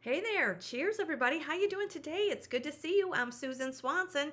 Hey there. Cheers everybody. How you doing today? It's good to see you. I'm Susan Swanson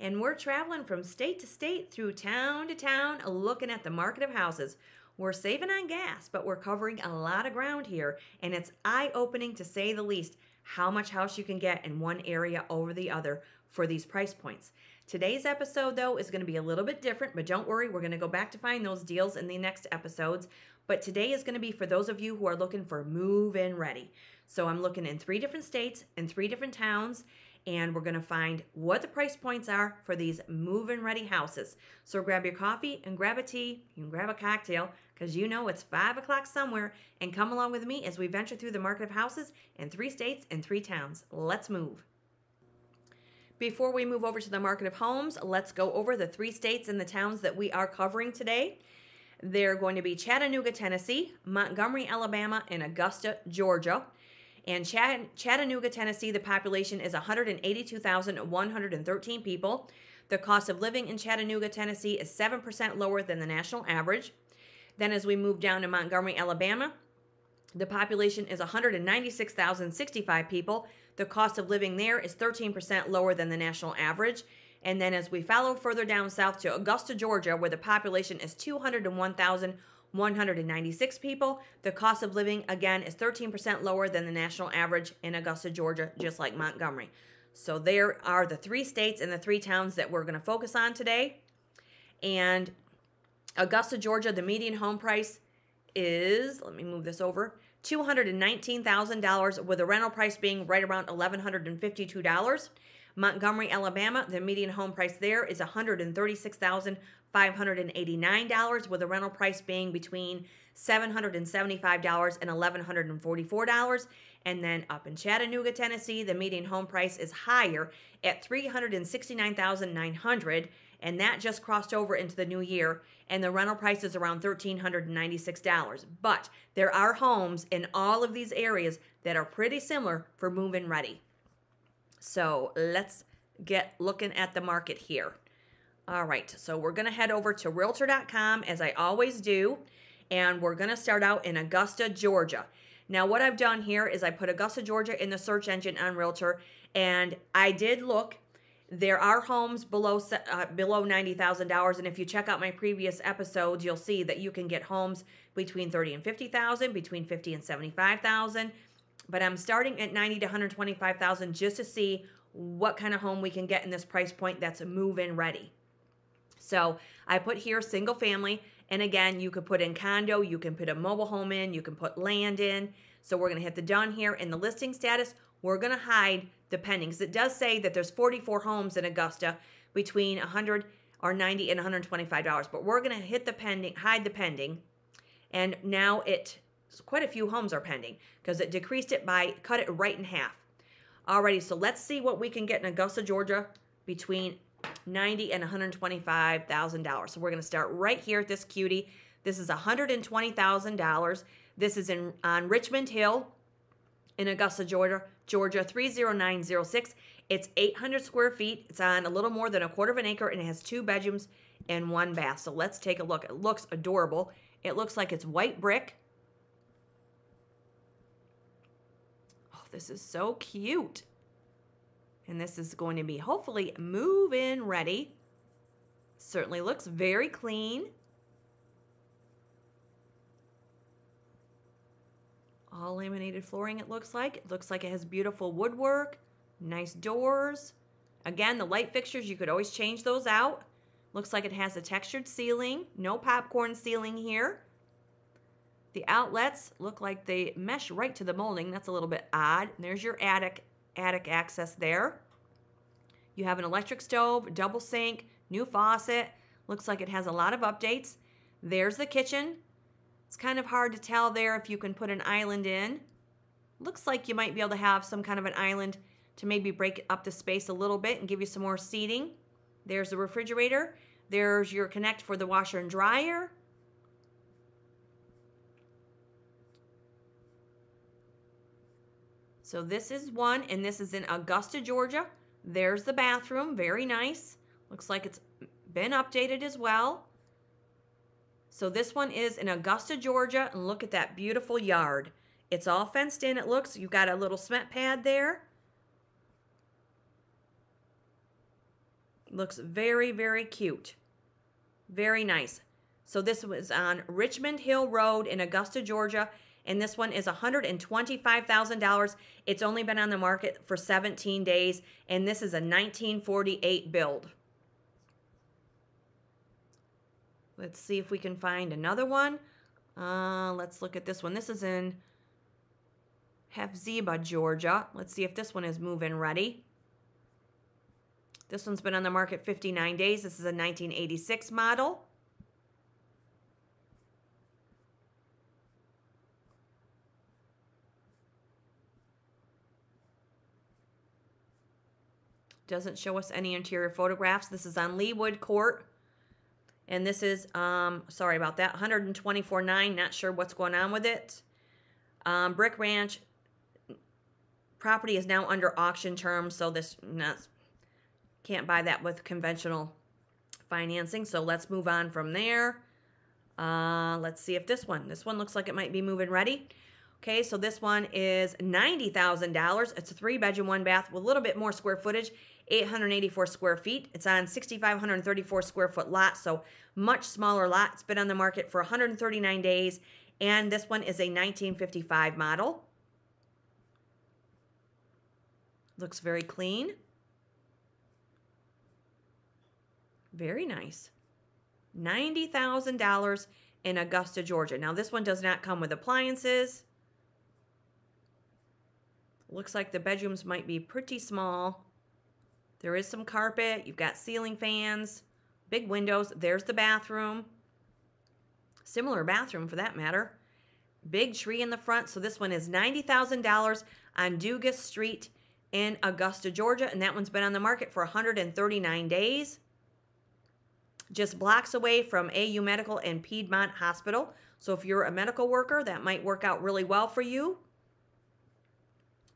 and we're traveling from state to state through town to town looking at the market of houses. We're saving on gas, but we're covering a lot of ground here and it's eye-opening to say the least how much house you can get in one area over the other for these price points. Today's episode, though, is going to be a little bit different, but don't worry, we're going to go back to find those deals in the next episodes. But today is going to be for those of you who are looking for move in ready. So I'm looking in three different states and three different towns, and we're going to find what the price points are for these move in ready houses. So grab your coffee and grab a tea. You can grab a cocktail because you know it's five o'clock somewhere, and come along with me as we venture through the market of houses in three states and three towns. Let's move. Before we move over to the market of homes, let's go over the three states and the towns that we are covering today. They're going to be Chattanooga, Tennessee, Montgomery, Alabama, and Augusta, Georgia. And Chattanooga, Tennessee, the population is 182,113 people. The cost of living in Chattanooga, Tennessee is 7% lower than the national average. Then, as we move down to Montgomery, Alabama, the population is 196,065 people. The cost of living there is 13% lower than the national average. And then as we follow further down south to Augusta, Georgia, where the population is 201,196 people, the cost of living again is 13% lower than the national average in Augusta, Georgia, just like Montgomery. So there are the three states and the three towns that we're going to focus on today. And Augusta, Georgia, the median home price is, let me move this over, $219,000 with a rental price being right around $1,152. Montgomery, Alabama, the median home price there is $136,589 with a rental price being between $775 and $1,144. And then up in Chattanooga, Tennessee, the median home price is higher at $369,900 and that just crossed over into the new year and the rental price is around $1396 but there are homes in all of these areas that are pretty similar for move-in ready so let's get looking at the market here all right so we're going to head over to realtor.com as i always do and we're going to start out in augusta georgia now what i've done here is i put augusta georgia in the search engine on realtor and i did look there are homes below uh, below $90,000 and if you check out my previous episodes, you'll see that you can get homes between 30 and 50,000, between 50 and 75,000. But I'm starting at 90 to 125,000 just to see what kind of home we can get in this price point that's a move-in ready. So, I put here single family and again, you could put in condo, you can put a mobile home in, you can put land in. So, we're going to hit the done here in the listing status. We're going to hide the pendings. It does say that there's 44 homes in Augusta between 100 or 90 and 125 dollars, but we're going to hit the pending, hide the pending, and now it quite a few homes are pending because it decreased it by cut it right in half. Alrighty, so let's see what we can get in Augusta, Georgia between 90 and 125 thousand dollars. So we're going to start right here at this cutie. This is 120 thousand dollars. This is in on Richmond Hill in Augusta, Georgia. Georgia 30906. It's 800 square feet. It's on a little more than a quarter of an acre and it has two bedrooms and one bath. So let's take a look. It looks adorable. It looks like it's white brick. This is so cute. And this is going to be hopefully move-in ready. Certainly looks very clean. All laminated flooring it looks like. It looks like it has beautiful woodwork, nice doors. Again, the light fixtures, you could always change those out. Looks like it has a textured ceiling, no popcorn ceiling here. The outlets look like they mesh right to the molding. That's a little bit odd. And there's your attic, attic access there. You have an electric stove, double sink, new faucet. Looks like it has a lot of updates. There's the kitchen. It's kind of hard to tell there if you can put an island in. Looks like you might be able to have some kind of an island to maybe break up the space a little bit and give you some more seating. There's the refrigerator. There's your connect for the washer and dryer. So this is one, and this is in Augusta, Georgia. There's the bathroom, very nice. Looks like it's been updated as well. So this one is in Augusta, Georgia, and look at that beautiful yard. It's all fenced in, it looks. You've got a little cement pad there. Looks very, very cute. Very nice. So this was on Richmond Hill Road in Augusta, Georgia. And this one is $125,000. It's only been on the market for 17 days. And this is a 1948 build. Let's see if we can find another one. Uh, let's look at this one. This is in Hephzibah, Georgia. Let's see if this one is move-in ready. This one's been on the market 59 days. This is a 1986 model. Doesn't show us any interior photographs. This is on Leewood Court. And this is, um, sorry about that, 124.9. Not sure what's going on with it. Um, Brick Ranch property is now under auction terms, so this not, can't buy that with conventional financing. So let's move on from there. Uh, let's see if this one, this one looks like it might be moving ready. Okay, so this one is $90,000. It's a three bedroom, one bath with a little bit more square footage, 884 square feet. It's on 6,534 square foot lot, so much smaller lot. It's been on the market for 139 days, and this one is a 1955 model. Looks very clean. Very nice. $90,000 in Augusta, Georgia. Now, this one does not come with appliances. Looks like the bedrooms might be pretty small. There is some carpet. You've got ceiling fans, big windows. There's the bathroom. Similar bathroom for that matter. Big tree in the front. So this one is $90,000 on Dugas Street in Augusta, Georgia. And that one's been on the market for 139 days. Just blocks away from AU Medical and Piedmont Hospital. So if you're a medical worker, that might work out really well for you.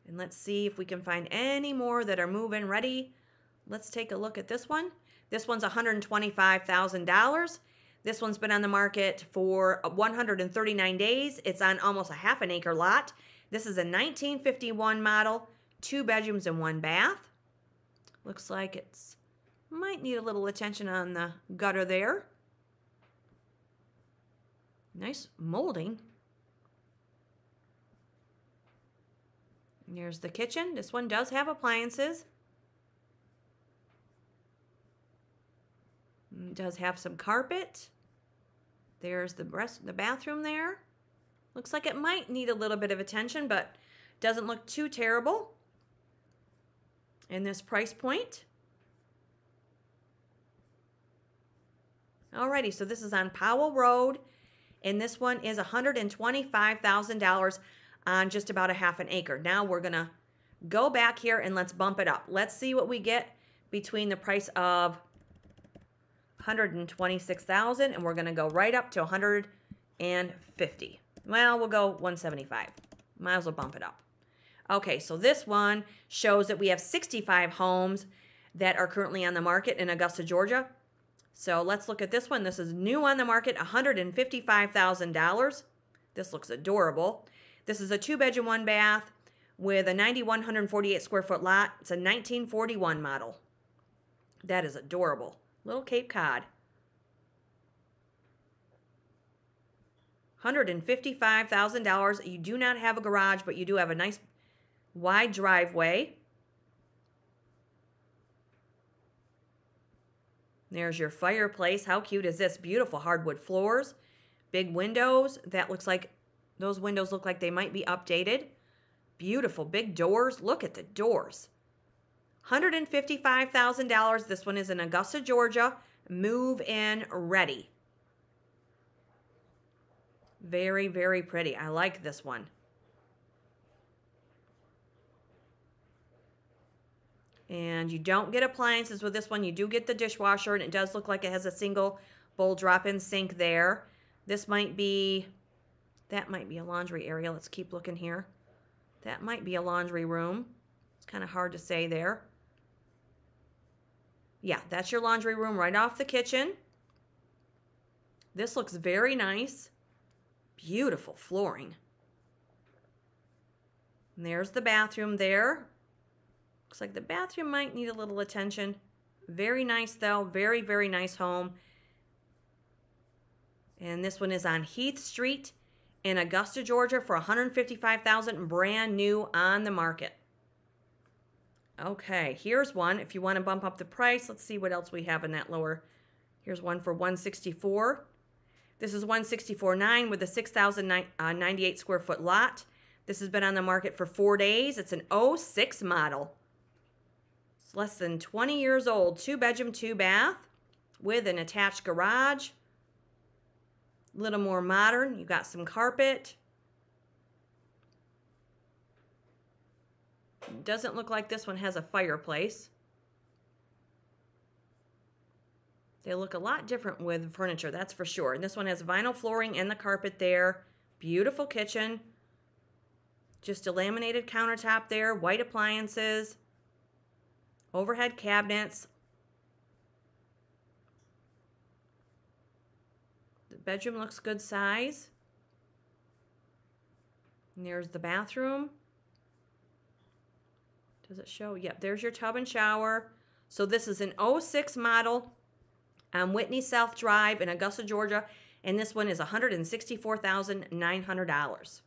And let's see if we can find any more that are move-in ready. Let's take a look at this one. This one's $125,000. This one's been on the market for 139 days. It's on almost a half an acre lot. This is a 1951 model, two bedrooms and one bath. Looks like it's might need a little attention on the gutter there. Nice molding. Here's the kitchen. This one does have appliances. It mm, does have some carpet. There's the rest the bathroom there. Looks like it might need a little bit of attention, but doesn't look too terrible. In this price point. Alrighty, so this is on Powell Road, and this one is $125,000 on just about a half an acre. Now we're going to go back here and let's bump it up. Let's see what we get between the price of 126,000 and we're going to go right up to 150. Well, we'll go 175. Might as well bump it up. Okay, so this one shows that we have 65 homes that are currently on the market in Augusta, Georgia. So let's look at this one. This is new on the market, $155,000. This looks adorable. This is a two bedroom, one bath with a 9,148 square foot lot. It's a 1941 model. That is adorable. Little Cape Cod. $155,000. You do not have a garage, but you do have a nice wide driveway. There's your fireplace. How cute is this? Beautiful hardwood floors. Big windows. That looks like those windows look like they might be updated. Beautiful big doors. Look at the doors. $155,000. This one is in Augusta, Georgia. Move in ready. Very, very pretty. I like this one. And you don't get appliances with this one. You do get the dishwasher, and it does look like it has a single bowl drop-in sink there. This might be that might be a laundry area. Let's keep looking here. That might be a laundry room. It's kind of hard to say there. Yeah, that's your laundry room right off the kitchen. This looks very nice. Beautiful flooring. And there's the bathroom there. Looks like the bathroom might need a little attention. Very nice though. Very, very nice home. And this one is on Heath Street in Augusta, Georgia for 155,000 brand new on the market. Okay, here's one. If you want to bump up the price, let's see what else we have in that lower. Here's one for 164. This is 164.9 with a 6,098 uh, square foot lot. This has been on the market for four days. It's an 06 model. It's less than 20 years old. Two bedroom, two bath with an attached garage. A little more modern. You got some carpet. Doesn't look like this one has a fireplace. They look a lot different with furniture, that's for sure. And this one has vinyl flooring and the carpet there. Beautiful kitchen. Just a laminated countertop there, white appliances, overhead cabinets. Bedroom looks good size. And there's the bathroom. Does it show? Yep, there's your tub and shower. So this is an 06 model on Whitney South Drive in Augusta, Georgia. And this one is $164,900.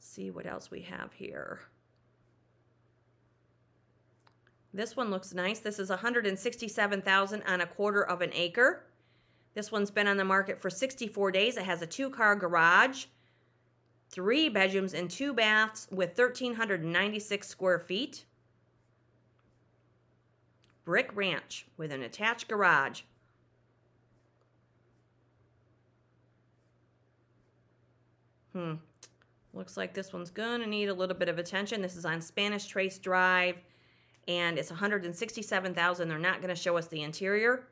See what else we have here. This one looks nice. This is 167,000 on a quarter of an acre. This one's been on the market for 64 days. It has a two-car garage three bedrooms and two baths with 1,396 square feet. Brick ranch with an attached garage. Hmm. Looks like this one's going to need a little bit of attention. This is on Spanish Trace Drive, and it's 167,000. They're not going to show us the interior.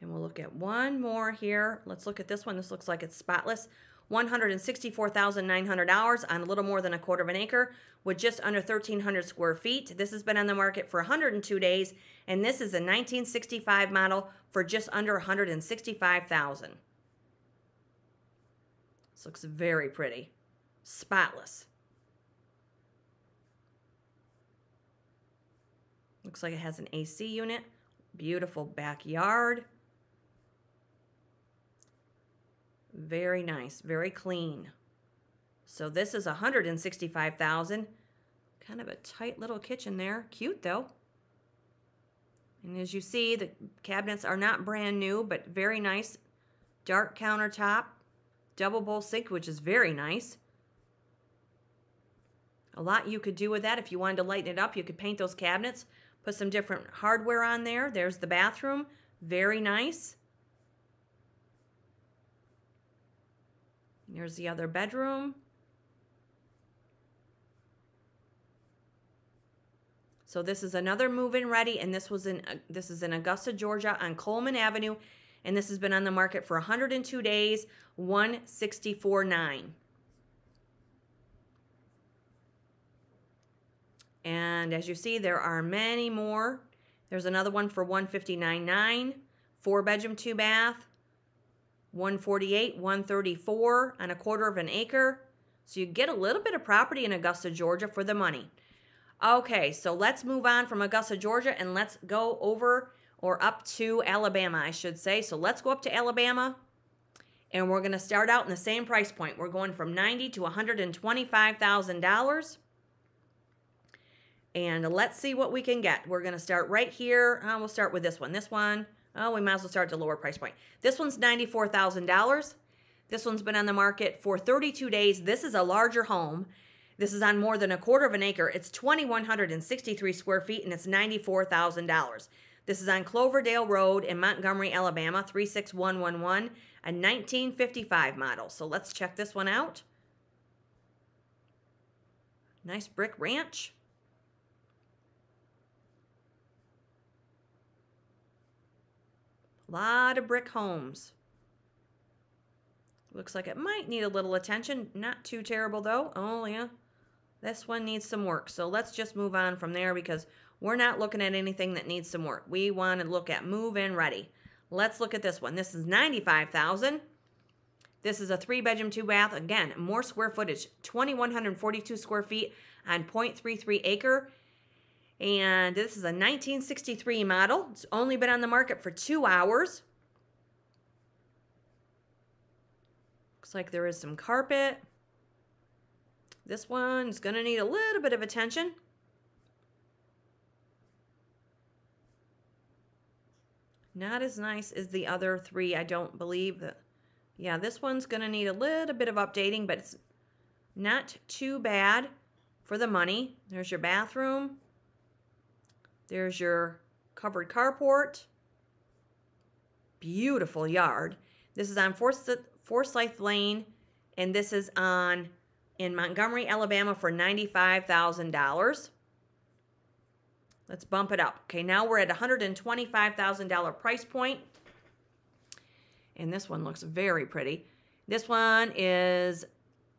And we'll look at one more here. Let's look at this one. This looks like it's spotless. $164,900 on a little more than a quarter of an acre with just under 1,300 square feet. This has been on the market for 102 days, and this is a 1965 model for just under 165,000. This looks very pretty. Spotless. Looks like it has an AC unit. Beautiful backyard. Very nice, very clean. So this is 165,000. Kind of a tight little kitchen there. Cute though. And as you see, the cabinets are not brand new, but very nice. Dark countertop, double bowl sink, which is very nice. A lot you could do with that. If you wanted to lighten it up, you could paint those cabinets, put some different hardware on there. There's the bathroom. Very nice. Here's the other bedroom. So this is another move-in ready, and this was in uh, this is in Augusta, Georgia, on Coleman Avenue, and this has been on the market for 102 days, 164.9. And as you see, there are many more. There's another one for 159.9, four bedroom, two bath. 148, 134 on a quarter of an acre. So you get a little bit of property in Augusta, Georgia for the money. Okay, so let's move on from Augusta, Georgia, and let's go over or up to Alabama, I should say. So let's go up to Alabama, and we're going to start out in the same price point. We're going from 90 to $125,000. And let's see what we can get. We're going to start right here. Uh, we'll start with this one. This one, Oh, we might as well start at the lower price point. This one's $94,000. This one's been on the market for 32 days. This is a larger home. This is on more than a quarter of an acre. It's 2,163 square feet and it's $94,000. This is on Cloverdale Road in Montgomery, Alabama, 36111, a 1955 model. So let's check this one out. Nice brick ranch. A lot of brick homes. Looks like it might need a little attention. Not too terrible though. Oh yeah. This one needs some work. So let's just move on from there because we're not looking at anything that needs some work. We want to look at move in ready. Let's look at this one. This is 95,000. This is a three bedroom, two bath. Again, more square footage, 2,142 square feet on 0.33 acre. And this is a 1963 model. It's only been on the market for two hours. Looks like there is some carpet. This one's going to need a little bit of attention. Not as nice as the other three, I don't believe. that. Yeah, this one's going to need a little bit of updating, but it's not too bad for the money. There's your bathroom. There's your covered carport. Beautiful yard. This is on Forsyth Lane, and this is on in Montgomery, Alabama for $95,000. Let's bump it up. Okay, now we're at $125,000 price point. And this one looks very pretty. This one is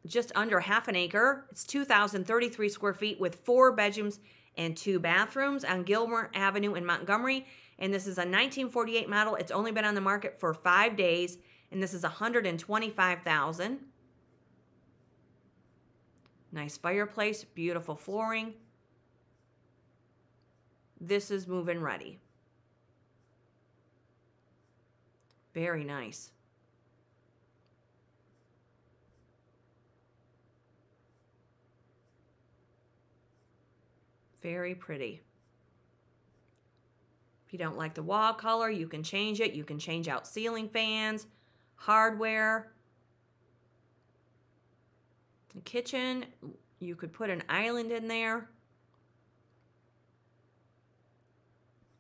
just under half an acre. It's 2,033 square feet with four bedrooms and two bathrooms on Gilmer Avenue in Montgomery. And this is a 1948 model. It's only been on the market for five days. And this is 125,000. Nice fireplace, beautiful flooring. This is move-in ready. Very nice. Very pretty. If you don't like the wall color, you can change it. You can change out ceiling fans, hardware. The kitchen, you could put an island in there.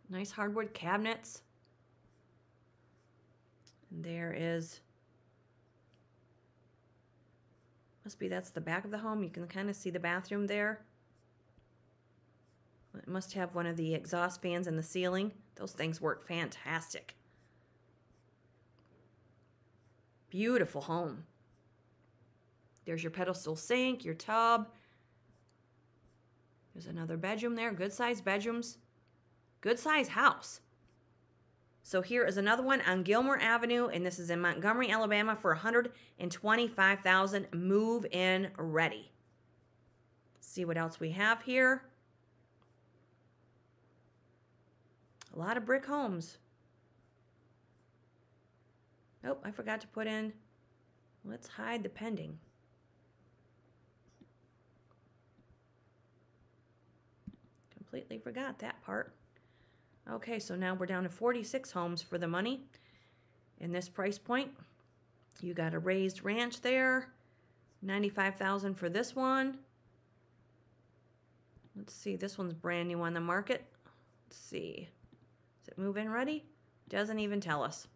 Nice hardwood cabinets. And there is, must be that's the back of the home. You can kind of see the bathroom there. It must have one of the exhaust fans in the ceiling. Those things work fantastic. Beautiful home. There's your pedestal sink, your tub. There's another bedroom there. Good sized bedrooms. Good sized house. So here is another one on Gilmer Avenue, and this is in Montgomery, Alabama for 125000 Move in ready. see what else we have here. A lot of brick homes. Oh, I forgot to put in, let's hide the pending. Completely forgot that part. Okay, so now we're down to 46 homes for the money in this price point. You got a raised ranch there, 95,000 for this one. Let's see, this one's brand new on the market. Let's see. Is it move-in ready? Doesn't even tell us.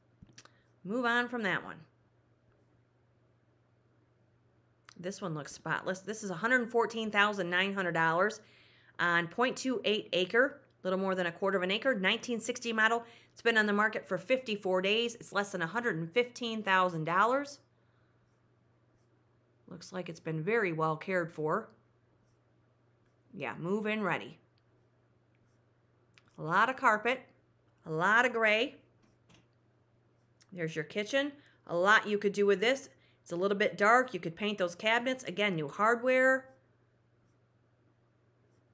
Move on from that one. This one looks spotless. This is $114,900 on 0.28 acre little more than a quarter of an acre, 1960 model. It's been on the market for 54 days. It's less than $115,000. Looks like it's been very well cared for. Yeah, move in ready. A lot of carpet, a lot of gray. There's your kitchen. A lot you could do with this. It's a little bit dark. You could paint those cabinets. Again, new hardware.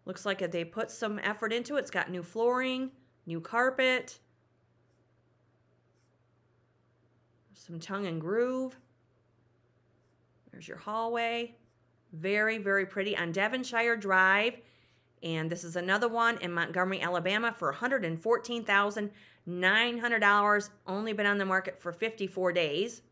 Looks like they put some effort into it. It's got new flooring, new carpet, some tongue and groove. There's your hallway. Very, very pretty on Devonshire Drive. And this is another one in Montgomery, Alabama for $114,900. Only been on the market for 54 days.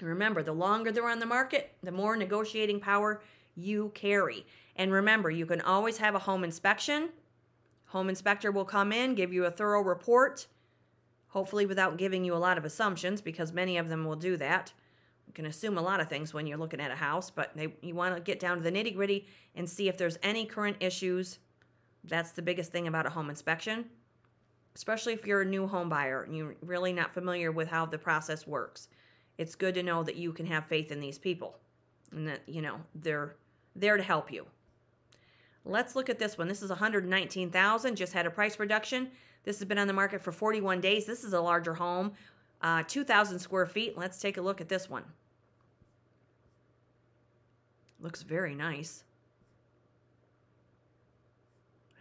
Remember, the longer they're on the market, the more negotiating power you carry. And remember, you can always have a home inspection. Home inspector will come in, give you a thorough report, hopefully without giving you a lot of assumptions because many of them will do that. You can assume a lot of things when you're looking at a house, but they, you want to get down to the nitty gritty and see if there's any current issues. That's the biggest thing about a home inspection, especially if you're a new home buyer and you're really not familiar with how the process works. It's good to know that you can have faith in these people and that, you know, they're there to help you. Let's look at this one. This is 119,000, just had a price reduction. This has been on the market for 41 days. This is a larger home, uh, 2,000 square feet. Let's take a look at this one. Looks very nice.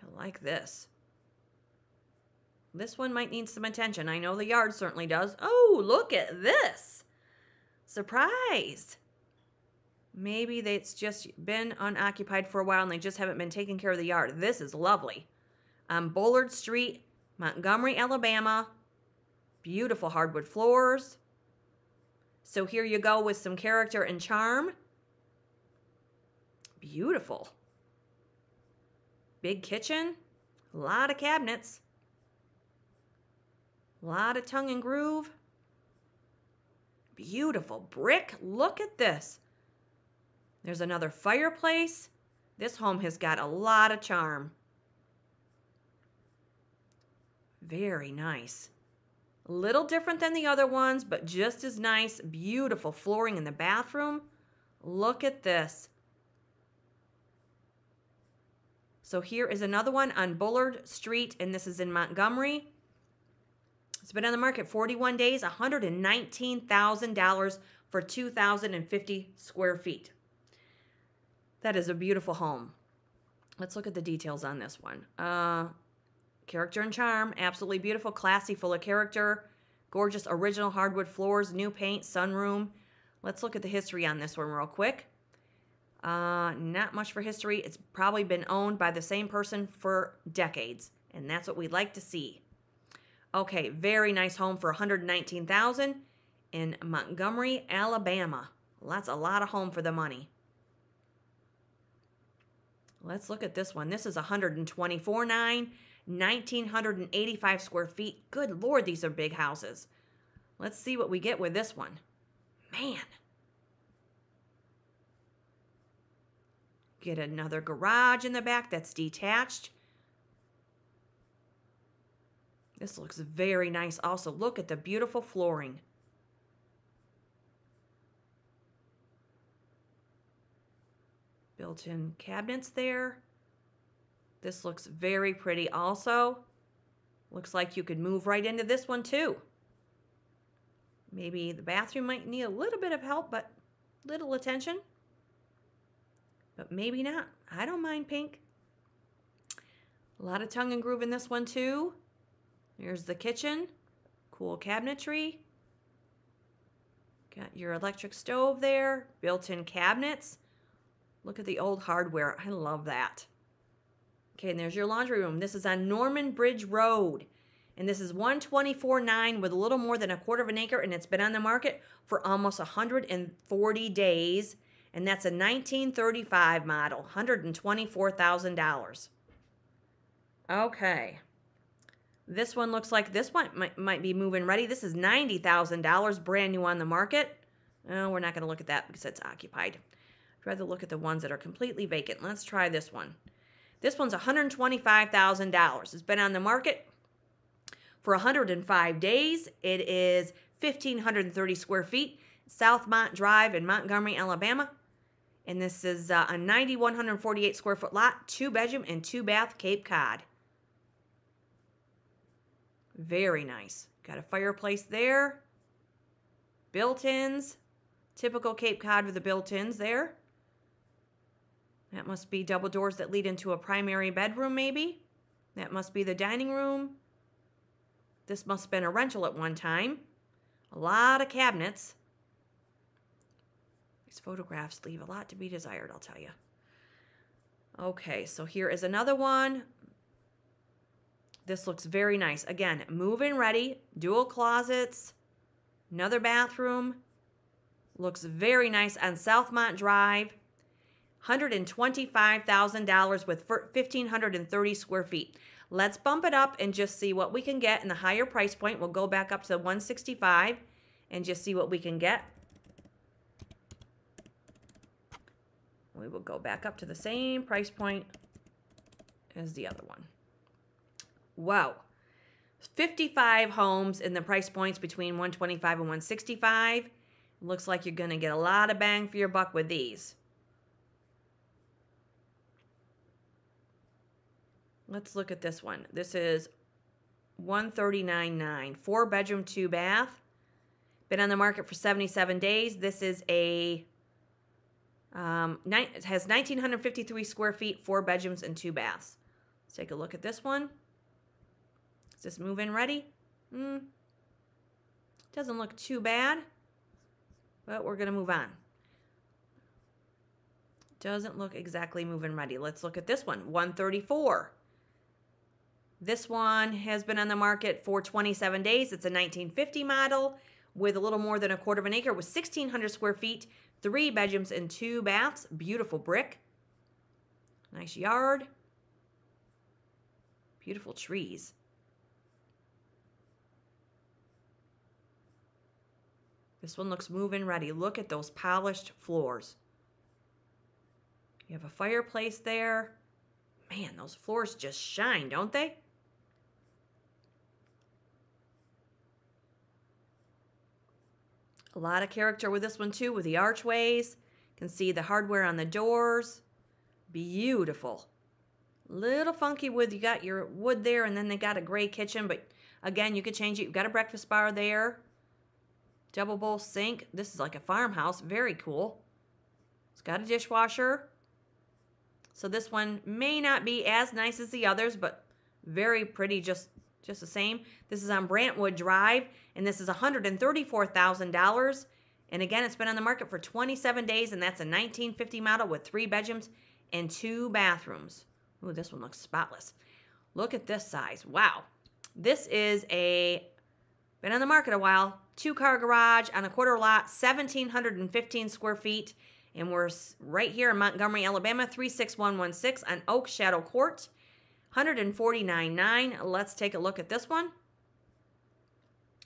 I like this. This one might need some attention. I know the yard certainly does. Oh, look at this. Surprise. Maybe it's just been unoccupied for a while and they just haven't been taking care of the yard. This is lovely. On Bullard Street, Montgomery, Alabama. Beautiful hardwood floors. So here you go with some character and charm. Beautiful. Big kitchen. A lot of cabinets. A lot of tongue and groove. Beautiful brick. Look at this. There's another fireplace. This home has got a lot of charm. Very nice. A little different than the other ones, but just as nice. Beautiful flooring in the bathroom. Look at this. So here is another one on Bullard Street, and this is in Montgomery. It's been on the market 41 days, $119,000 for 2,050 square feet. That is a beautiful home. Let's look at the details on this one. Uh, character and charm, absolutely beautiful, classy, full of character, gorgeous original hardwood floors, new paint, sunroom. Let's look at the history on this one real quick. Uh, not much for history. It's probably been owned by the same person for decades, and that's what we'd like to see. Okay, very nice home for 119000 in Montgomery, Alabama. That's a lot of home for the money. Let's look at this one. This is 124 9 1985 square feet. Good lord, these are big houses. Let's see what we get with this one. Man. Get another garage in the back that's detached. This looks very nice also. Look at the beautiful flooring. Built-in cabinets there. This looks very pretty also. Looks like you could move right into this one too. Maybe the bathroom might need a little bit of help, but little attention. But maybe not. I don't mind pink. A lot of tongue and groove in this one too. Here's the kitchen. Cool cabinetry. Got your electric stove there. Built-in cabinets. Look at the old hardware. I love that. Okay, and there's your laundry room. This is on Norman Bridge Road. And this is 124.9 with a little more than a quarter of an acre, and it's been on the market for almost 140 days. And that's a 1935 model, $124,000. Okay. This one looks like this one might, might be moving ready. This is $90,000, brand new on the market. Oh, we're not going to look at that because it's occupied. I'd rather look at the ones that are completely vacant. Let's try this one. This one's $125,000. It's been on the market for 105 days. It is 1,530 square feet, Southmont Drive in Montgomery, Alabama. And this is uh, a 9,148 square foot lot, two bedroom and two bath Cape Cod. Very nice. Got a fireplace there. Built-ins. Typical Cape Cod with the built-ins there. That must be double doors that lead into a primary bedroom, maybe. That must be the dining room. This must have been a rental at one time. A lot of cabinets. These photographs leave a lot to be desired, I'll tell you. Okay, so here is another one. This looks very nice. Again, move-in ready, dual closets, another bathroom. Looks very nice on Southmont Drive. $125,000 with 1,530 square feet. Let's bump it up and just see what we can get in the higher price point. We'll go back up to 165 and just see what we can get. We will go back up to the same price point as the other one. Wow. 55 homes in the price points between 125 and 165. Looks like you're going to get a lot of bang for your buck with these. Let's look at this one. This is 139.9. Four bedroom, two bath. Been on the market for 77 days. This is a um, it has 1,953 square feet, four bedrooms, and two baths. Let's take a look at this one. Is this move-in ready? Hmm. Doesn't look too bad, but we're going to move on. Doesn't look exactly move-in ready. Let's look at this one, 134. This one has been on the market for 27 days. It's a 1950 model with a little more than a quarter of an acre with 1,600 square feet, three bedrooms and two baths. Beautiful brick. Nice yard. Beautiful trees. This one looks move-in ready. Look at those polished floors. You have a fireplace there. Man, those floors just shine, don't they? A lot of character with this one too, with the archways. You can see the hardware on the doors. Beautiful. Little funky with you got your wood there, and then they got a gray kitchen, but again, you could change it. You've got a breakfast bar there. Double bowl sink. This is like a farmhouse. Very cool. It's got a dishwasher. So this one may not be as nice as the others, but very pretty just just the same. This is on Brantwood Drive, and this is $134,000. And again, it's been on the market for 27 days, and that's a 1950 model with three bedrooms and two bathrooms. Ooh, this one looks spotless. Look at this size. Wow. This is a, been on the market a while, two-car garage on a quarter lot, 1,715 square feet, and we're right here in Montgomery, Alabama, 36116 on Oak Shadow Court. 149.9. Let's take a look at this one.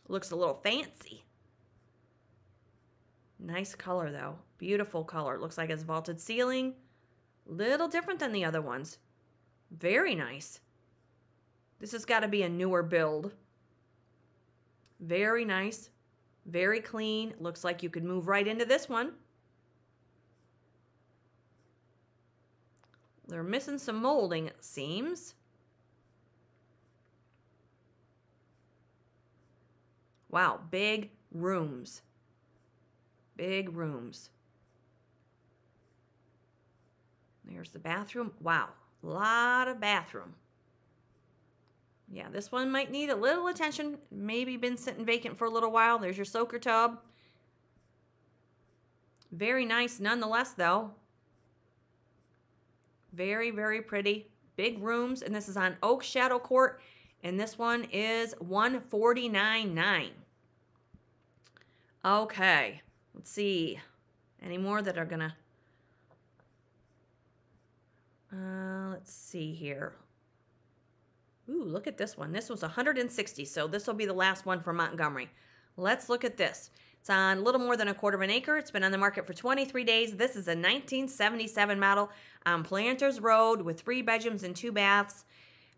Looks a little fancy. Nice color though. Beautiful color. Looks like it's vaulted ceiling. Little different than the other ones. Very nice. This has got to be a newer build. Very nice. Very clean. Looks like you could move right into this one. They're missing some molding, it seems. Wow, big rooms. Big rooms. There's the bathroom. Wow, a lot of bathroom. Yeah, this one might need a little attention. Maybe been sitting vacant for a little while. There's your soaker tub. Very nice nonetheless, though. Very, very pretty. Big rooms, and this is on Oak Shadow Court, and this one is 149.9. Okay, let's see. Any more that are gonna? Uh, let's see here. Ooh, look at this one. This was 160, so this will be the last one for Montgomery. Let's look at this. It's on a little more than a quarter of an acre. It's been on the market for 23 days. This is a 1977 model on Planters Road with three bedrooms and two baths,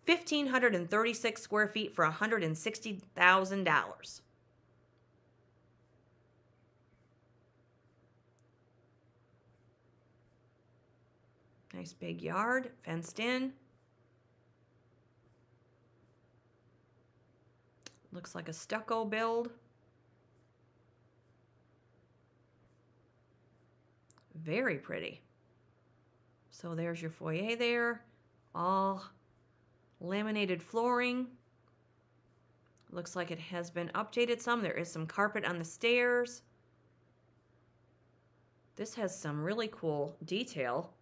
1,536 square feet for $160,000. Nice big yard, fenced in. Looks like a stucco build. Very pretty. So there's your foyer there. All laminated flooring. Looks like it has been updated some. There is some carpet on the stairs. This has some really cool detail.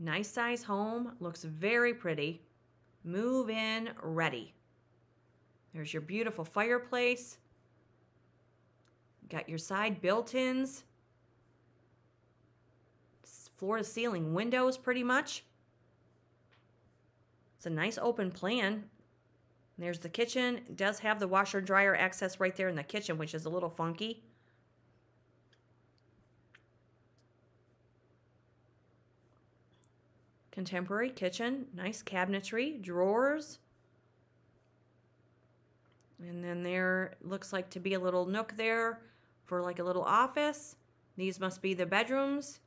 Nice size home. Looks very pretty. Move in ready. There's your beautiful fireplace. Got your side built-ins. Floor to ceiling windows pretty much. It's a nice open plan. There's the kitchen. It does have the washer dryer access right there in the kitchen, which is a little funky. Contemporary kitchen, nice cabinetry, drawers. And then there looks like to be a little nook there for like a little office. These must be the bedrooms.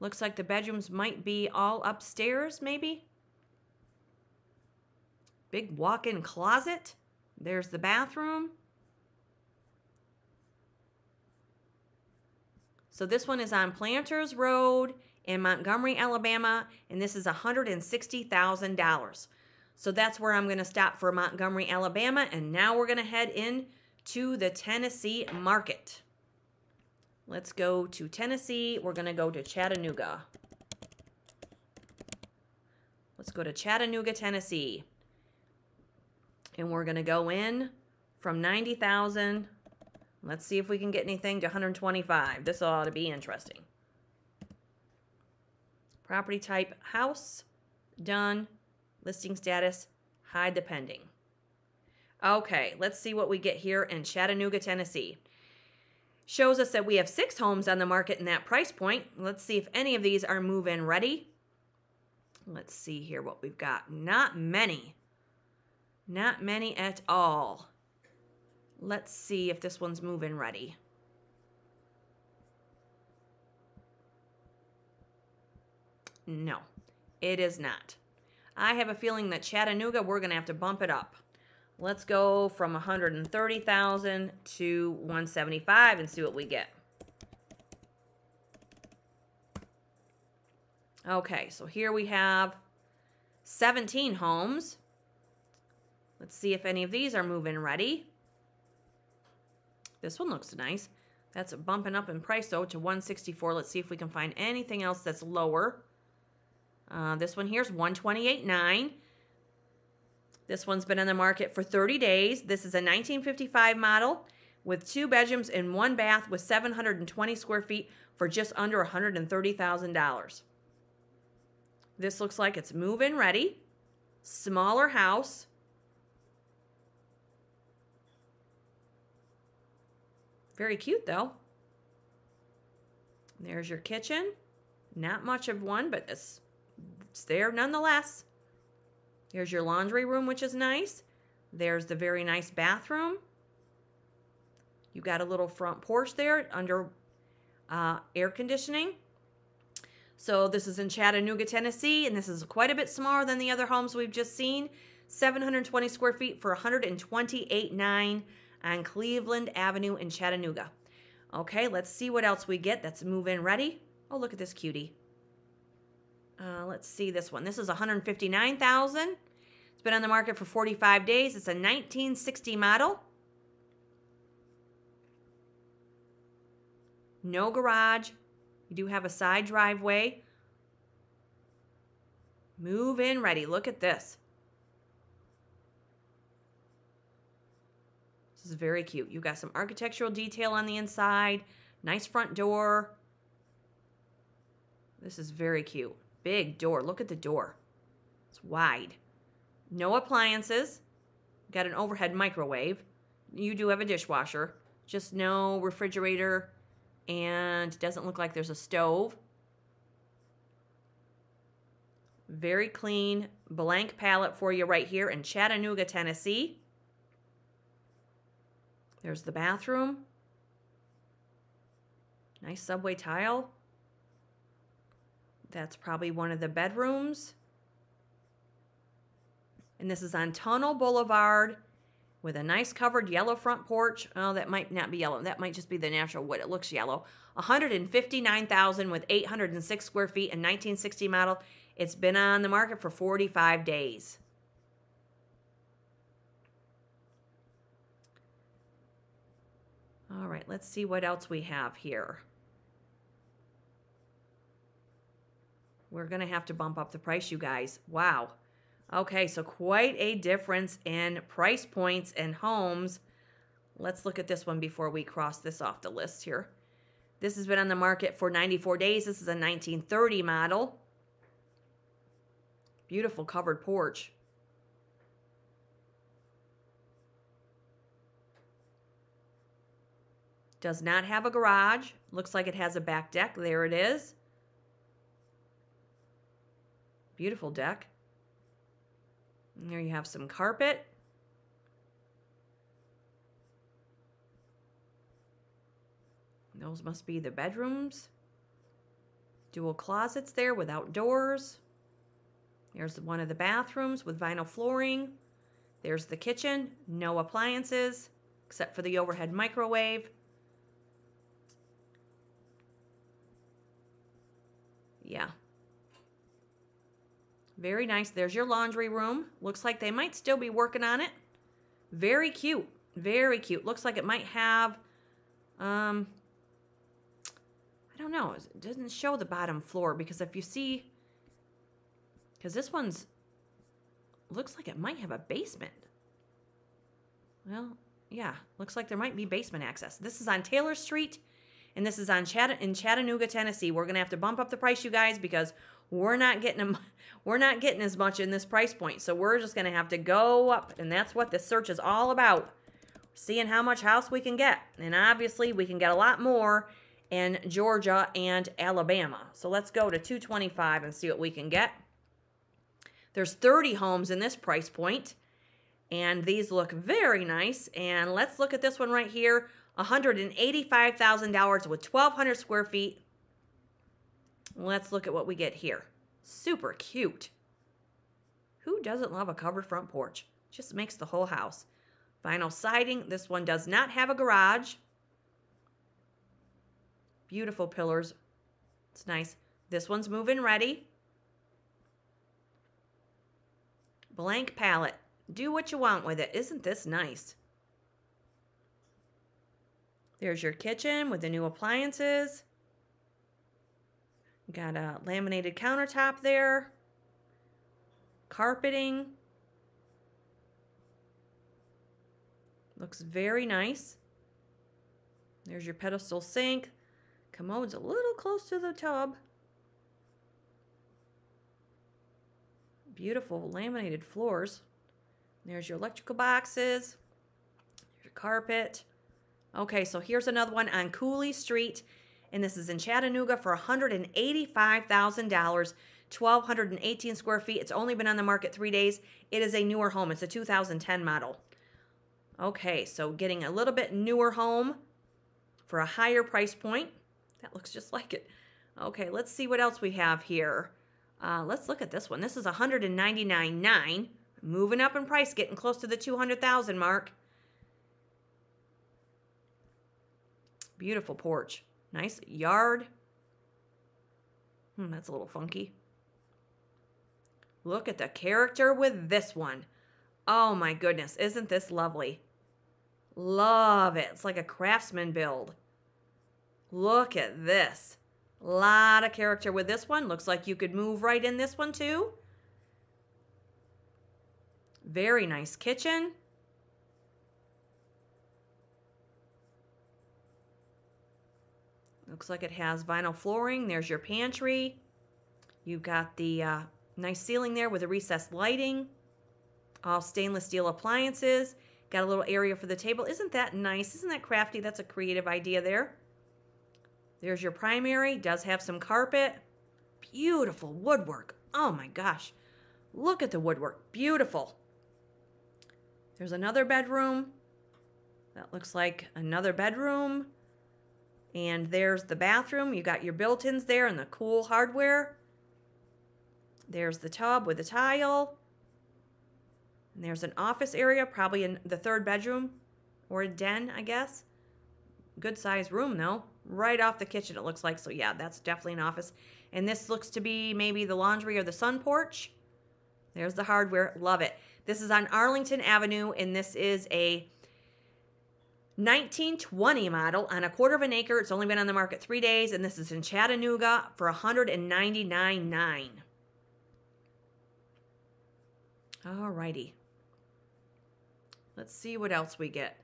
Looks like the bedrooms might be all upstairs, maybe. Big walk-in closet. There's the bathroom. So this one is on Planters Road in Montgomery, Alabama, and this is $160,000. So that's where I'm going to stop for Montgomery, Alabama, and now we're going to head in to the Tennessee market. Let's go to Tennessee. We're going to go to Chattanooga. Let's go to Chattanooga, Tennessee. And we're going to go in from 90,000. Let's see if we can get anything to 125. This ought to be interesting. Property type house, done. Listing status, hide the depending. Okay, let's see what we get here in Chattanooga, Tennessee. Shows us that we have six homes on the market in that price point. Let's see if any of these are move-in ready. Let's see here what we've got. Not many. Not many at all. Let's see if this one's move-in ready. No, it is not. I have a feeling that Chattanooga, we're going to have to bump it up. Let's go from 130,000 to 175 and see what we get. Okay, so here we have 17 homes. Let's see if any of these are move-in ready. This one looks nice. That's bumping up in price, though, to 164 Let's see if we can find anything else that's lower. Uh, this one here is 128.9. This one's been on the market for 30 days. This is a 1955 model with two bedrooms and one bath with 720 square feet for just under $130,000. This looks like it's move-in ready. Smaller house. Very cute though. There's your kitchen. Not much of one, but it's it's there nonetheless. Here's your laundry room, which is nice. There's the very nice bathroom. You got a little front porch there under uh, air conditioning. So this is in Chattanooga, Tennessee, and this is quite a bit smaller than the other homes we've just seen. 720 square feet for 128.9 on Cleveland Avenue in Chattanooga. Okay, let's see what else we get that's move-in ready. Oh, look at this cutie. Uh, let's see this one. This is 159,000. It's been on the market for 45 days. It's a 1960 model. No garage. You do have a side driveway. Move in ready. Look at this. This is very cute. You've got some architectural detail on the inside. Nice front door. This is very cute. Big door. Look at the door. It's wide. No appliances. Got an overhead microwave. You do have a dishwasher. Just no refrigerator. And doesn't look like there's a stove. Very clean blank palette for you right here in Chattanooga, Tennessee. There's the bathroom. Nice subway tile. That's probably one of the bedrooms. And this is on Tunnel Boulevard with a nice covered yellow front porch. Oh, that might not be yellow. That might just be the natural wood. It looks yellow. 159,000 with 806 square feet and 1960 model. It's been on the market for 45 days. All right, let's see what else we have here. We're going to have to bump up the price, you guys. Wow. Okay, so quite a difference in price points and homes. Let's look at this one before we cross this off the list here. This has been on the market for 94 days. This is a 1930 model. Beautiful covered porch. Does not have a garage. Looks like it has a back deck. There it is. Beautiful deck. And there you have some carpet. Those must be the bedrooms. Dual closets there without doors. There's one of the bathrooms with vinyl flooring. There's the kitchen, no appliances except for the overhead microwave. Yeah. Very nice. There's your laundry room. Looks like they might still be working on it. Very cute. Very cute. Looks like it might have, um, I don't know. It doesn't show the bottom floor because if you see, because this one's, looks like it might have a basement. Well, yeah, looks like there might be basement access. This is on Taylor Street, and this is on Chatt- in Chattanooga, Tennessee. We're gonna have to bump up the price, you guys, because we're not getting them. We're not getting as much in this price point, so we're just gonna have to go up, and that's what this search is all about. Seeing how much house we can get, and obviously we can get a lot more in Georgia and Alabama. So let's go to 225 and see what we can get. There's 30 homes in this price point, and these look very nice. And let's look at this one right here. $185,000 with 1,200 square feet. Let's look at what we get here. Super cute. Who doesn't love a covered front porch? Just makes the whole house. Vinyl siding. This one does not have a garage. Beautiful pillars. It's nice. This one's move-in ready. Blank palette. Do what you want with it. Isn't this nice? There's your kitchen with the new appliances. Got a laminated countertop there. Carpeting. Looks very nice. There's your pedestal sink. Commode's a little close to the tub. Beautiful laminated floors. There's your electrical boxes. Your carpet. Okay, so here's another one on Cooley Street, and this is in Chattanooga for $185,000, 1,218 square feet. It's only been on the market three days. It is a newer home. It's a 2010 model. Okay, so getting a little bit newer home for a higher price point. That looks just like it. Okay, let's see what else we have here. Uh, let's look at this one. This is 199.9, moving up in price, getting close to the 200,000 mark. Beautiful porch. Nice yard. Hmm, that's a little funky. Look at the character with this one. Oh my goodness, isn't this lovely? Love it. It's like a craftsman build. Look at this. Lot of character with this one. Looks like you could move right in this one too. Very nice kitchen. Looks like it has vinyl flooring. There's your pantry. You've got the uh, nice ceiling there with the recessed lighting. All stainless steel appliances. Got a little area for the table. Isn't that nice? Isn't that crafty? That's a creative idea there. There's your primary. Does have some carpet. Beautiful woodwork. Oh my gosh. Look at the woodwork. Beautiful. There's another bedroom. That looks like another bedroom. And there's the bathroom. You got your built-ins there and the cool hardware. There's the tub with the tile. And there's an office area, probably in the third bedroom or a den, I guess. Good sized room though. Right off the kitchen it looks like. So yeah, that's definitely an office. And this looks to be maybe the laundry or the sun porch. There's the hardware. Love it. This is on Arlington Avenue and this is a 1920 model on a quarter of an acre. It's only been on the market three days, and this is in Chattanooga for $199.9. Alrighty. Let's see what else we get.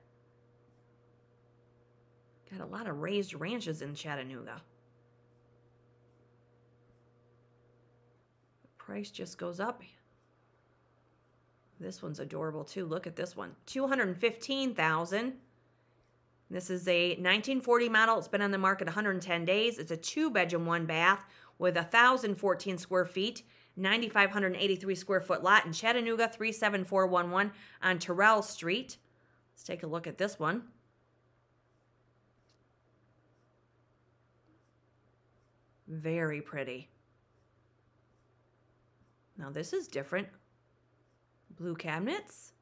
Got a lot of raised ranches in Chattanooga. The price just goes up. This one's adorable too. Look at this one. 215,000. This is a 1940 model. It's been on the market 110 days. It's a two bedroom, one bath with 1,014 square feet. 9,583 square foot lot in Chattanooga, 37411 on Terrell Street. Let's take a look at this one. Very pretty. Now this is different. Blue cabinets.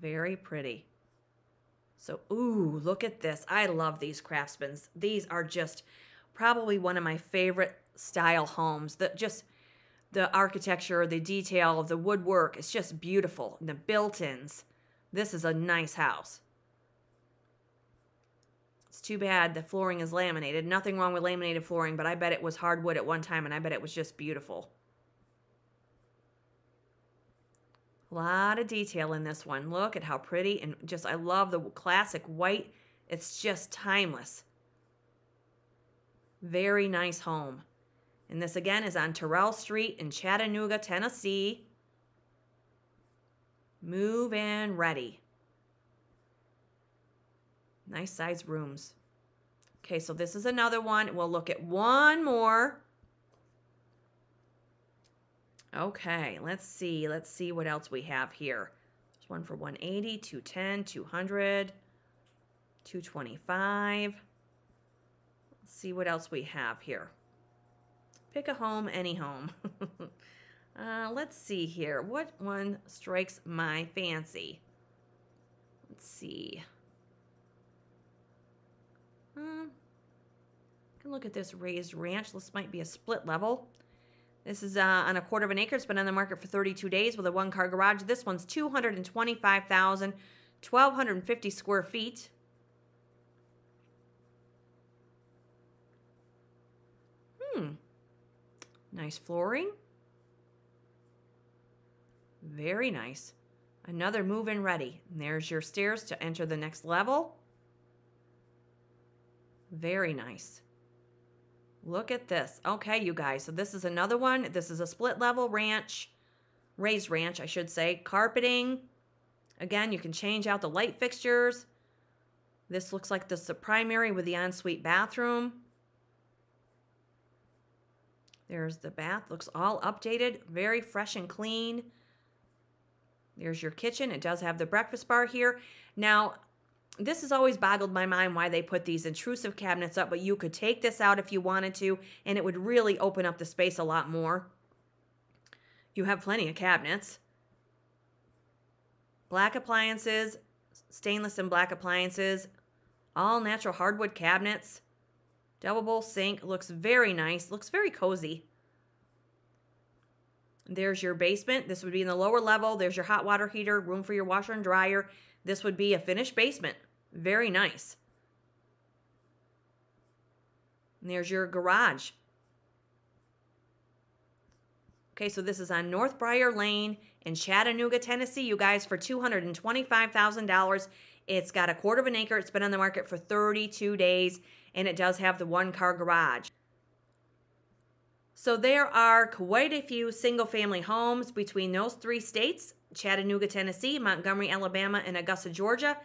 Very pretty. So, ooh, look at this. I love these craftsmans. These are just probably one of my favorite style homes. The just the architecture, the detail, of the woodwork, it's just beautiful. And the built-ins. This is a nice house. It's too bad the flooring is laminated. Nothing wrong with laminated flooring, but I bet it was hardwood at one time and I bet it was just beautiful. Lot of detail in this one. Look at how pretty and just, I love the classic white. It's just timeless. Very nice home. And this again is on Terrell Street in Chattanooga, Tennessee. Move in ready. Nice size rooms. Okay, so this is another one. We'll look at one more. Okay, let's see. Let's see what else we have here. There's one for 180, 210, 200, 225. Let's see what else we have here. Pick a home, any home. uh, let's see here. What one strikes my fancy? Let's see. Hmm. can look at this raised ranch. This might be a split level. This is uh, on a quarter of an acre. It's been on the market for 32 days with a one-car garage. This one's 225,000, 1,250 square feet. Hmm. Nice flooring. Very nice. Another move-in ready. And there's your stairs to enter the next level. Very nice. Look at this. Okay, you guys. So this is another one. This is a split level ranch, raised ranch, I should say. Carpeting. Again, you can change out the light fixtures. This looks like the primary with the ensuite bathroom. There's the bath. Looks all updated. Very fresh and clean. There's your kitchen. It does have the breakfast bar here. Now, this has always boggled my mind why they put these intrusive cabinets up, but you could take this out if you wanted to, and it would really open up the space a lot more. You have plenty of cabinets. Black appliances, stainless and black appliances, all natural hardwood cabinets. Double bowl sink looks very nice, looks very cozy. There's your basement. This would be in the lower level. There's your hot water heater, room for your washer and dryer. This would be a finished basement. Very nice. And there's your garage. Okay, so this is on North Briar Lane in Chattanooga, Tennessee, you guys, for $225,000. It's got a quarter of an acre. It's been on the market for 32 days, and it does have the one-car garage. So there are quite a few single-family homes between those three states, Chattanooga, Tennessee, Montgomery, Alabama, and Augusta, Georgia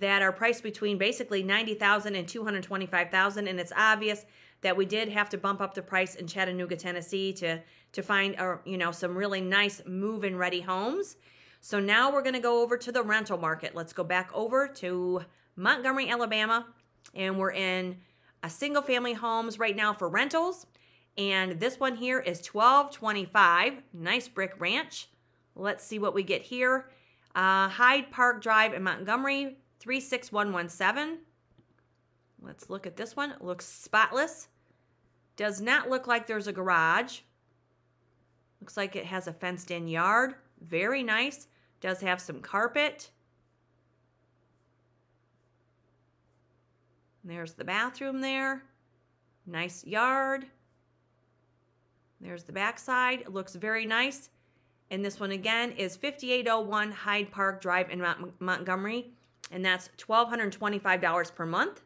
that are priced between basically 90,000 and 225,000 and it's obvious that we did have to bump up the price in Chattanooga, Tennessee to to find uh, you know some really nice move-in ready homes. So now we're going to go over to the rental market. Let's go back over to Montgomery, Alabama, and we're in a single family homes right now for rentals. And this one here is 1225, nice brick ranch. Let's see what we get here. Uh, Hyde Park Drive in Montgomery, 36117. Let's look at this one. It looks spotless. Does not look like there's a garage. Looks like it has a fenced in yard. Very nice. Does have some carpet. There's the bathroom there. Nice yard. There's the backside. It looks very nice. And this one again is 5801 Hyde Park Drive in Mont Montgomery and that's $1,225 per month.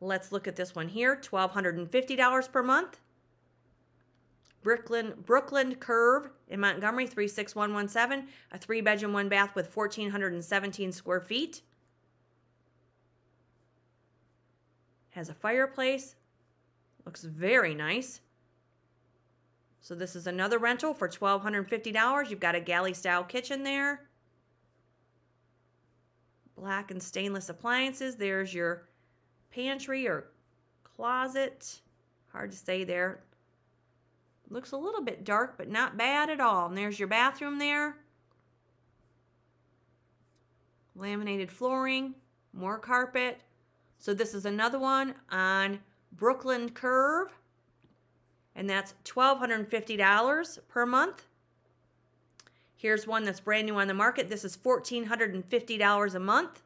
Let's look at this one here, $1,250 per month. Brooklyn, Brooklyn Curve in Montgomery, 36117, a three bedroom, one bath with 1,417 square feet. Has a fireplace, looks very nice. So this is another rental for $1,250. You've got a galley style kitchen there black and stainless appliances. There's your pantry or closet. Hard to say there. Looks a little bit dark, but not bad at all. And there's your bathroom there. Laminated flooring, more carpet. So this is another one on Brooklyn Curve. And that's $1,250 per month. Here's one that's brand new on the market. This is $1,450 a month.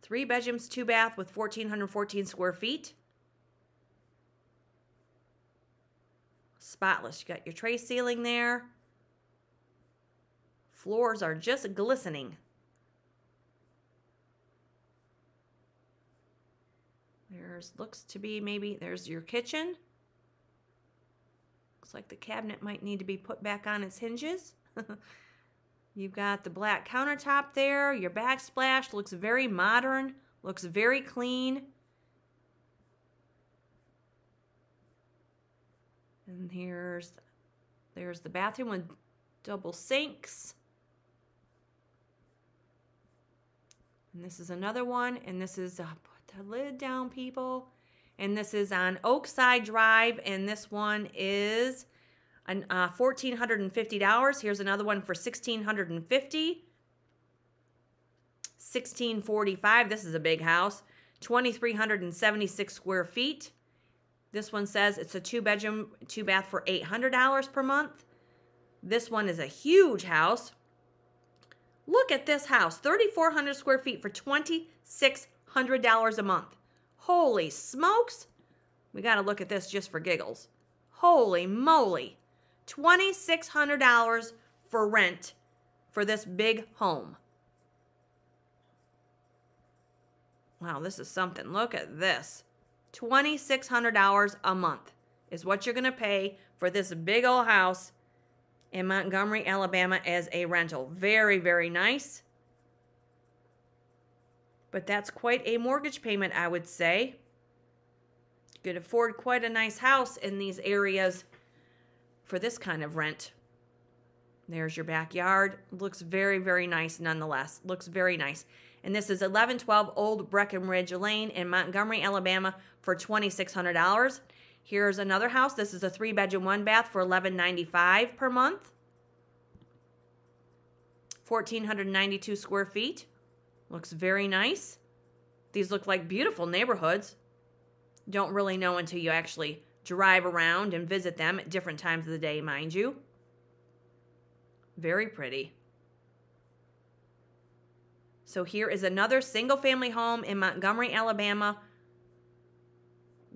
Three bedrooms, two bath with 1,414 square feet. Spotless. You got your tray ceiling there. Floors are just glistening. There's looks to be maybe there's your kitchen. Looks like the cabinet might need to be put back on its hinges. You've got the black countertop there. Your backsplash looks very modern, looks very clean. And here's there's the bathroom with double sinks. And this is another one. And this is, uh, put the lid down, people. And this is on Oakside Drive. And this one is an, uh, $1,450. Here's another one for $1,650. 1645 This is a big house. 2,376 square feet. This one says it's a two bedroom, two bath for $800 per month. This one is a huge house. Look at this house 3,400 square feet for $2,600 a month. Holy smokes. We got to look at this just for giggles. Holy moly. $2,600 for rent for this big home. Wow, this is something. Look at this. $2,600 a month is what you're going to pay for this big old house in Montgomery, Alabama as a rental. Very, very nice. But that's quite a mortgage payment, I would say. You could afford quite a nice house in these areas for this kind of rent. There's your backyard. Looks very, very nice nonetheless. Looks very nice. And this is 1112 Old Breckenridge Lane in Montgomery, Alabama for $2,600. Here's another house. This is a three bedroom, one bath for $11.95 per month. 1,492 square feet. Looks very nice. These look like beautiful neighborhoods. Don't really know until you actually drive around and visit them at different times of the day, mind you. Very pretty. So here is another single family home in Montgomery, Alabama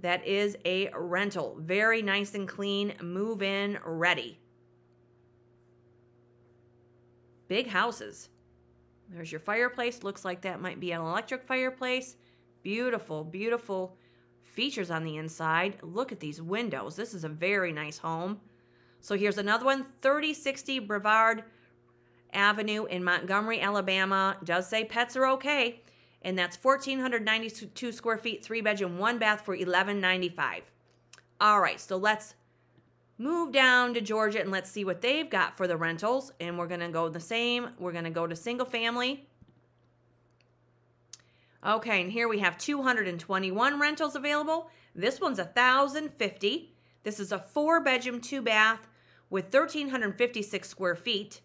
that is a rental. Very nice and clean, move in ready. Big houses. There's your fireplace. Looks like that might be an electric fireplace. Beautiful, beautiful features on the inside. Look at these windows. This is a very nice home. So here's another one 3060 Brevard Avenue in Montgomery, Alabama. Does say pets are okay and that's 1,492 square feet, three bedroom, one bath for 1195. All right, so let's move down to Georgia and let's see what they've got for the rentals. And we're gonna go the same. We're gonna go to single family. Okay, and here we have 221 rentals available. This one's 1,050. This is a four bedroom, two bath with 1,356 square feet.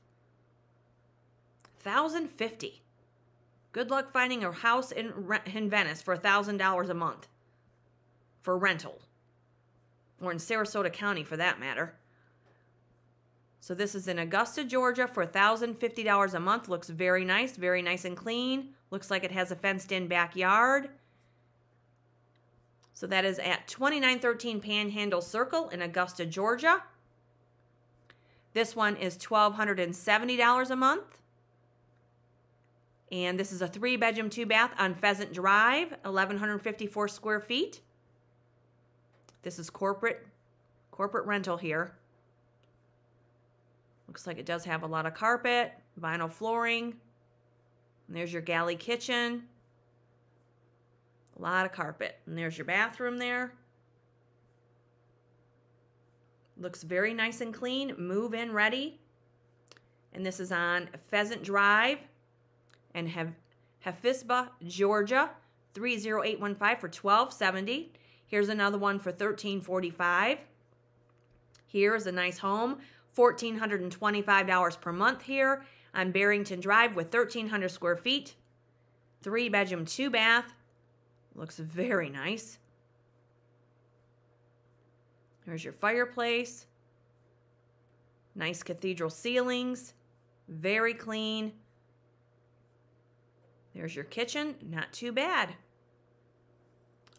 1,050. Good luck finding a house in, in Venice for $1,000 a month for rental, or in Sarasota County for that matter. So this is in Augusta, Georgia for $1,050 a month. Looks very nice, very nice and clean. Looks like it has a fenced in backyard. So that is at 2913 Panhandle Circle in Augusta, Georgia. This one is $1,270 a month. And this is a three bedroom, two bath on Pheasant Drive, 1,154 square feet. This is corporate, corporate rental here. Looks like it does have a lot of carpet, vinyl flooring. And there's your galley kitchen. A lot of carpet. And there's your bathroom there. Looks very nice and clean. Move in ready. And this is on Pheasant Drive, and have Hephzibah, Georgia, 30815 for 1270. Here's another one for 1345. Here is a nice home, $1,425 per month here on Barrington Drive with 1,300 square feet. Three bedroom, two bath. Looks very nice. There's your fireplace. Nice cathedral ceilings. Very clean. There's your kitchen. Not too bad.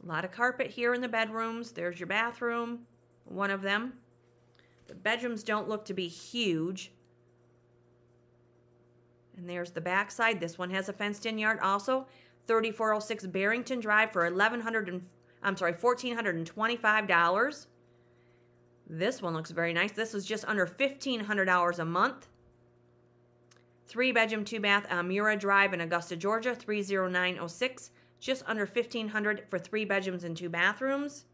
A lot of carpet here in the bedrooms. There's your bathroom, one of them. The bedrooms don't look to be huge. And there's the back side. This one has a fenced-in yard also. 3406 Barrington Drive for 1100 and I'm sorry, $1425. This one looks very nice. This is just under $1500 a month. Three bedroom, two bath, Amura Drive in Augusta, Georgia, 30906. Just under 1500 for three bedrooms and two bathrooms.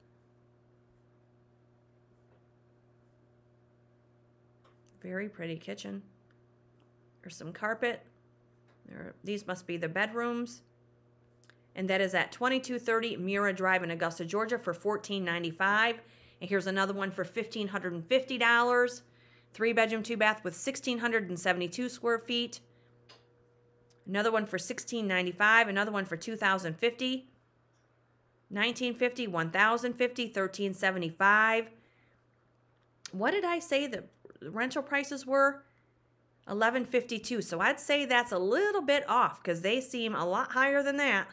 Very pretty kitchen. There's some carpet. There, these must be the bedrooms. And that is at 2230 Mura Drive in Augusta, Georgia for $14.95. And here's another one for $1,550. Three bedroom, two bath with 1,672 square feet. Another one for 1695, another one for 2050. 1950, 1050, 1375. What did I say the rental prices were? 1152. So I'd say that's a little bit off because they seem a lot higher than that.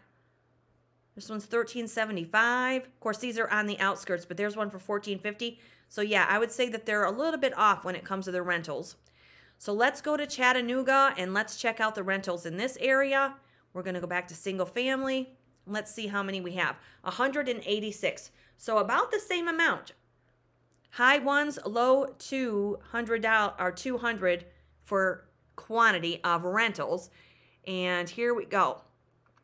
This one's 1375. Of course, these are on the outskirts, but there's one for 1450. So yeah, I would say that they're a little bit off when it comes to the rentals. So let's go to Chattanooga and let's check out the rentals in this area. We're going to go back to single family. Let's see how many we have. 186. So about the same amount. High ones, low 200 or 200 for quantity of rentals. And here we go.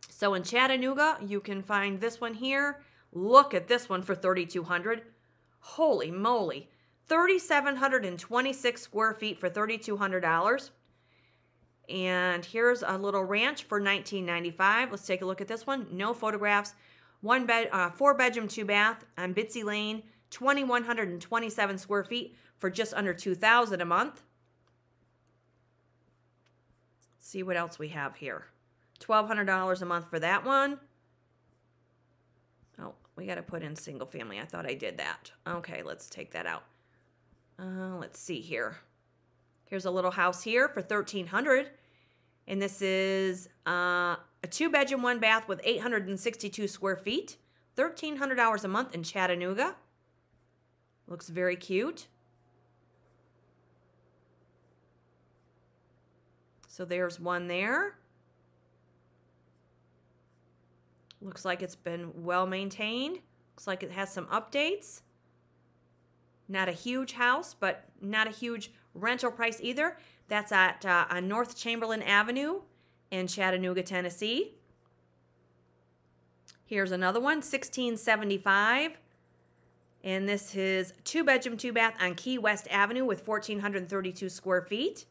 So in Chattanooga, you can find this one here. Look at this one for 3200 Holy moly. 3,726 square feet for $3,200. And here's a little ranch for 1995. Let's take a look at this one. No photographs. One bed, uh, four bedroom, two bath on Bitsy Lane, 2,127 square feet for just under 2,000 a month. Let's see what else we have here. $1,200 a month for that one. Oh, we got to put in single family. I thought I did that. Okay, let's take that out. Uh, let's see here. Here's a little house here for 1300 And this is uh, a two bedroom, one bath with 862 square feet. $1,300 a month in Chattanooga. Looks very cute. So there's one there. Looks like it's been well maintained. Looks like it has some updates. Not a huge house, but not a huge rental price either. That's at uh, on North Chamberlain Avenue in Chattanooga, Tennessee. Here's another one, 1675. And this is two bedroom, two bath on Key West Avenue with 1,432 square feet.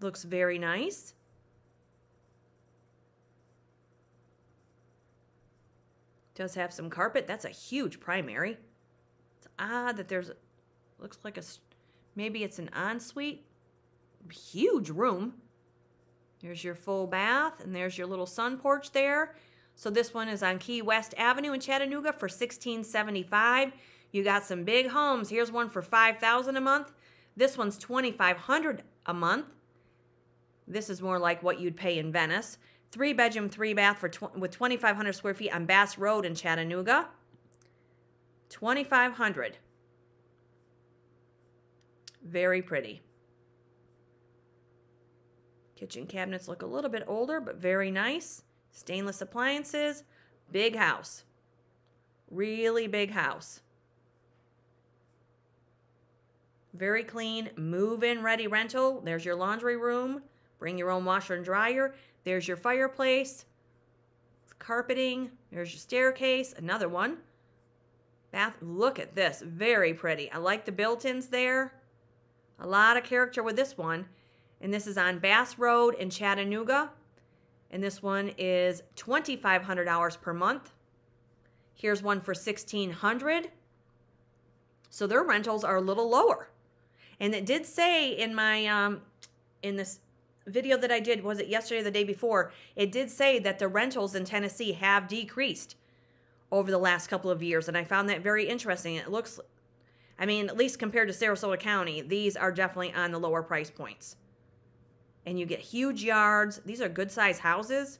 Looks very nice. Does have some carpet. That's a huge primary. It's odd that there's, looks like a, maybe it's an ensuite. Huge room. There's your full bath, and there's your little sun porch there. So this one is on Key West Avenue in Chattanooga for 1675. You got some big homes. Here's one for 5000 a month. This one's 2500 a month. This is more like what you'd pay in Venice. Three bedroom, three bath for tw with 2,500 square feet on Bass Road in Chattanooga. 2,500. Very pretty. Kitchen cabinets look a little bit older, but very nice. Stainless appliances. Big house. Really big house. Very clean, move-in ready rental. There's your laundry room. Bring your own washer and dryer. There's your fireplace, carpeting, there's your staircase, another one. Bath, look at this, very pretty. I like the built-ins there. A lot of character with this one. And this is on Bass Road in Chattanooga. And this one is $2,500 per month. Here's one for 1600 So their rentals are a little lower. And it did say in my um in this video that I did, was it yesterday or the day before? It did say that the rentals in Tennessee have decreased over the last couple of years. And I found that very interesting. It looks, I mean, at least compared to Sarasota County, these are definitely on the lower price points. And you get huge yards. These are good size houses.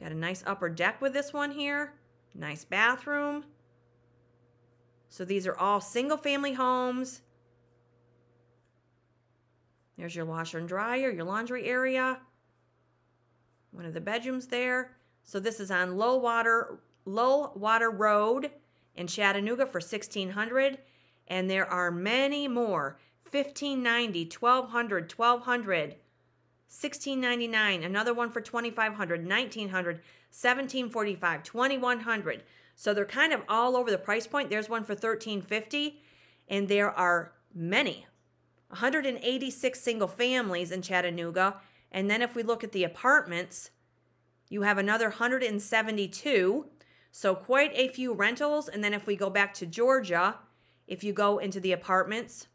Got a nice upper deck with this one here. Nice bathroom. So these are all single family homes. There's your washer and dryer, your laundry area. One of the bedrooms there. So this is on Low Water Low Water Road in Chattanooga for 1600 and there are many more 1590 1200 1200 1699 another one for 2500 1900 1745 2100 so they're kind of all over the price point there's one for 1350 and there are many 186 single families in Chattanooga. And then if we look at the apartments, you have another 172. So quite a few rentals. And then if we go back to Georgia, if you go into the apartments,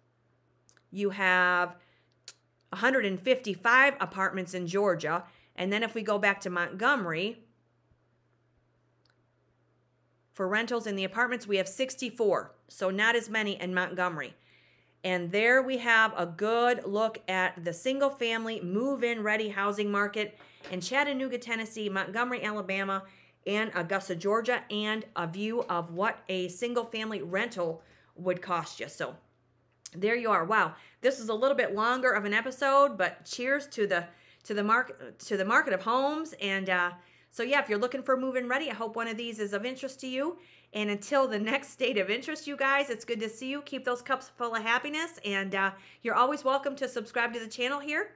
you have 155 apartments in Georgia. And then if we go back to Montgomery, for rentals in the apartments, we have 64. So not as many in Montgomery. And there we have a good look at the single family move in ready housing market in Chattanooga, Tennessee, Montgomery, Alabama, and Augusta, Georgia, and a view of what a single family rental would cost you. So there you are. Wow, this is a little bit longer of an episode, but cheers to the to the market to the market of homes. And uh, so yeah, if you're looking for move in ready, I hope one of these is of interest to you. And until the next state of interest, you guys, it's good to see you. Keep those cups full of happiness. And uh, you're always welcome to subscribe to the channel here.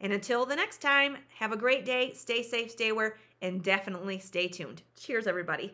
And until the next time, have a great day. Stay safe, stay aware, and definitely stay tuned. Cheers, everybody.